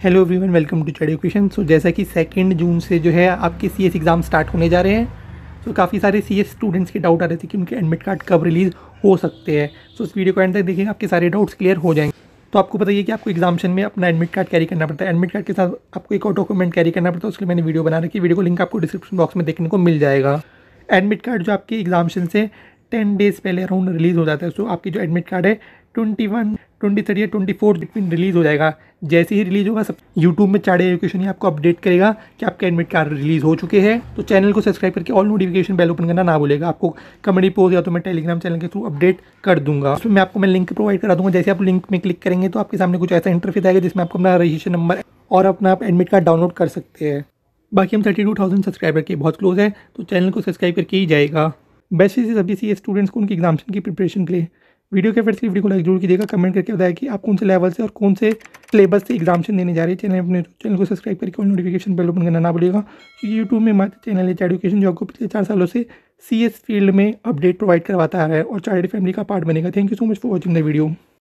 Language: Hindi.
हेलो एवरीवन वेलकम टू चढ़ एजुकेशन सो जैसा कि सेकेंड जून से जो है आपके सी एस एग्ज़ाम स्टार्ट होने जा रहे हैं सो so, काफ़ी सारे सी एस स्टूडेंट्स के डाउट आ रहे थे कि उनके एडमिट कार्ड कब रिलीज़ हो सकते हैं। सो so, इस वीडियो को एंड तक देखिए आपके सारे डाउट्स क्लियर हो जाएँगे। तो आपको बताइए कि आपको एग्जामेशन में अपना एडमिट कार्ड कैरी करना पड़ता है। एडमिट कार्ड के साथ आपको एक और डॉक्यूमेंट कैरी करना पड़ता है उसके लिए मैंने वीडियो बना रखी वीडियो को लिंक आपको डिस्क्रिप्शन बॉक्स में देखने को मिल जाएगा। एडमिट कार्ड जो आपके एग्जामेशन से टेन डेज़ पहले अराउंड रिलीज़ हो जाता है। सो आपकी जो एडमिट कार्ड है ट्वेंटी वन ट्वेंटी थर्टी या ट्वेंटी फोर बिटवीन रिलीज़ हो जाएगा। जैसे ही रिलीज़ होगा, सब यूट्यूब में चार्ड एजुकेशन ही आपको अपडेट करेगा कि आपका एडमिट कार्ड रिलीज़ हो चुके हैं। तो चैनल को सब्सक्राइब करके ऑल नोटिफिकेशन बेल ओपन करना ना भूलेगा। आपको कमेडी पोज या तो मैं टेलीग्राम चैनल के थ्रू अपडेट कर दूँगा। उसमें मैं आपको मैं लिंक प्रोवाइड करा दूँगा। जैसे आप लिंक में क्लिक करेंगे तो आपके सामने कुछ ऐसा इंटरफेस आएगा जिसमें आपको अपना रजिस्ट्रेशन नंबर और अपना एडमिट कार्ड डाउनलोड कर सकते हैं। बाकी हम थर्टी टू थाउज़ेंड सब्सक्राइबर के बहुत क्लोज है तो चैनल को सब्सक्राइब करके ही जाएगा। बेस्ट चीज़ सभी सी स्टूडेंट्स को उनकी एग्जामेशन की प्रिपरेशन के लिए। वीडियो के फिर से वीडियो को लाइक ज़रूर कीजिएगा कमेंट करके बताया कि आप कौन से लेवल से और कौन से सिलेबस से एग्जामेशन देने जा रहे हैं। चैनल अपने चैनल को सब्सक्राइब करके और नोटिफिकेशन बेल ओपन करना ना भूलिएगा। क्योंकि यूट्यूब में हमारे चैनल है एजुकेशन जो आपको पिछले चार सालों से सीएस फ़ील्ड में अपडेट प्रोवाइड करवाता है और चाइल्ड फैमिली का पार्ट बनेगा। Thank you so much for watching the video